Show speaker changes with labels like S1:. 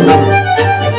S1: Música